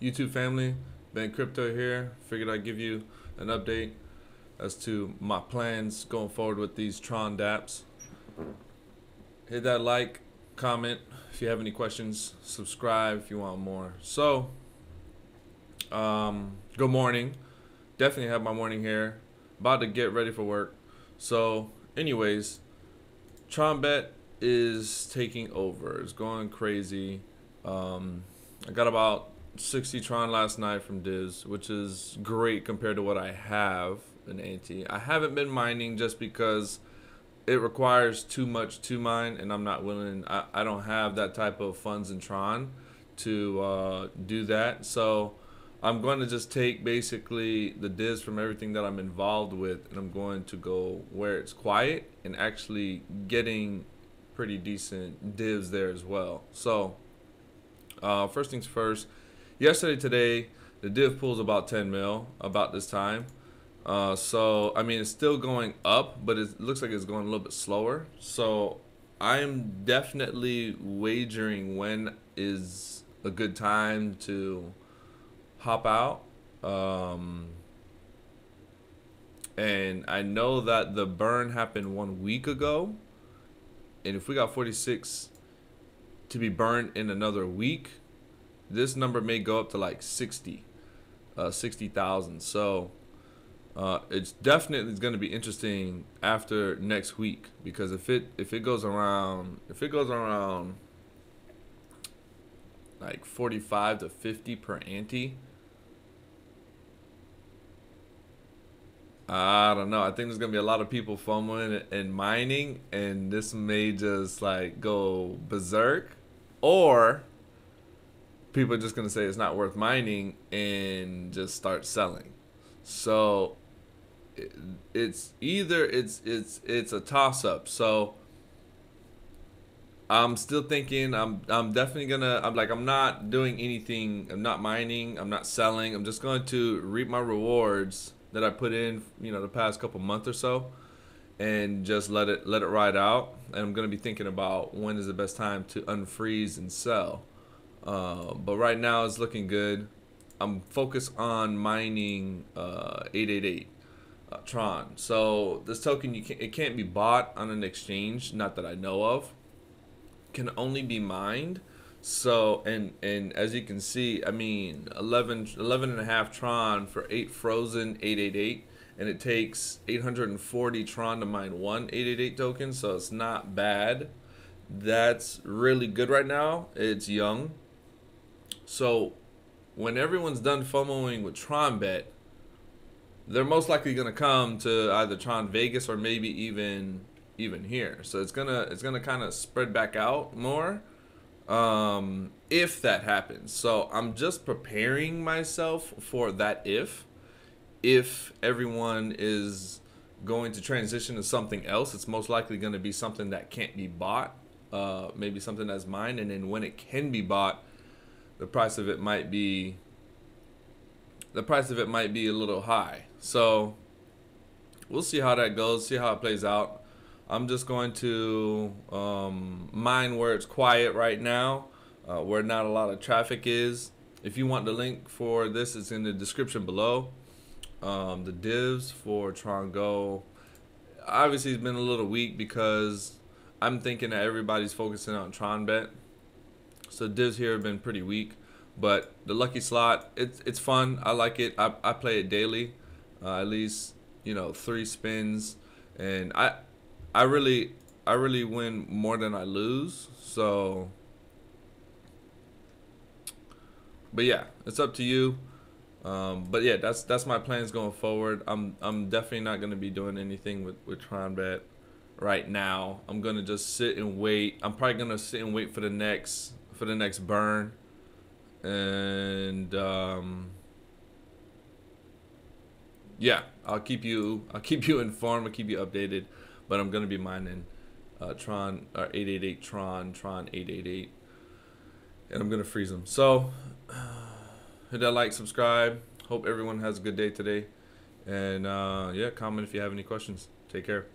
YouTube family? BentCrypto here. Figured I'd give you an update as to my plans going forward with these Tron dApps. Hit that like, comment if you have any questions, subscribe if you want more. So, um, good morning. Definitely have my morning here. About to get ready for work. So, anyways, TronBet is taking over. It's going crazy. Um, I got about 60 Tron last night from divs, which is great compared to what I have in AT. I haven't been mining just because it requires too much to mine, and I'm not willing. I, I don't have that type of funds in Tron to uh, do that. So I'm going to just take basically the divs from everything that I'm involved with, and I'm going to go where it's quiet and actually getting pretty decent divs there as well. So uh, first things first. Yesterday, today, the div pool's about 10 mil about this time. Uh, so, I mean, it's still going up, but it looks like it's going a little bit slower. So, I'm definitely wagering when is a good time to hop out. Um, and I know that the burn happened one week ago. And if we got 46 to be burned in another week, this number may go up to like 60, uh, 60,000. So, uh, it's definitely going to be interesting after next week because if it if it goes around if it goes around like 45 to 50 per ante I don't know. I think there's gonna be a lot of people fumbling and mining, and this may just like go berserk, or people are just gonna say it's not worth mining and just start selling. So it's either it's it's it's a toss up. So I'm still thinking I'm I'm definitely gonna I'm like I'm not doing anything. I'm not mining. I'm not selling. I'm just going to reap my rewards that I put in, you know, the past couple months or so, and just let it let it ride out. And I'm gonna be thinking about when is the best time to unfreeze and sell. Uh, but right now it's looking good. I'm focused on mining uh, 888 uh, Tron. So this token you can it can't be bought on an exchange, not that I know of. Can only be mined. So and and as you can see, I mean 11 11 and a half Tron for 8 frozen 888 and it takes 840 Tron to mine one 888 token, so it's not bad. That's really good right now. It's young. So when everyone's done FOMOing with TronBet, they're most likely going to come to either Tron Vegas or maybe even even here. So it's gonna it's gonna kind of spread back out more um, if that happens. So I'm just preparing myself for that if if everyone is going to transition to something else, it's most likely going to be something that can't be bought. Uh, maybe something that's mine, and then when it can be bought, the price of it might be the price of it might be a little high. So we'll see how that goes, see how it plays out. I'm just going to um, mine where it's quiet right now, uh, where not a lot of traffic is. If you want the link for this, it's in the description below. Um, the divs for Tron Go. Obviously, it's been a little weak because I'm thinking that everybody's focusing on TronBet. So divs here have been pretty weak. But the lucky slot, it's it's fun. I like it. I, I play it daily, uh, at least you know three spins, and I I really I really win more than I lose. So, but yeah, it's up to you. Um, but yeah, that's that's my plans going forward. I'm I'm definitely not gonna be doing anything with with TronBet right now. I'm gonna just sit and wait. I'm probably gonna sit and wait for the next for the next burn and um, yeah, I'll keep you I'll keep you informed. I'll keep you updated. But I'm gonna be mining uh, Tron or uh, 888 Tron Tron 888, and I'm gonna freeze them. So hit that like, subscribe. Hope everyone has a good day today, and uh, yeah, comment if you have any questions. Take care.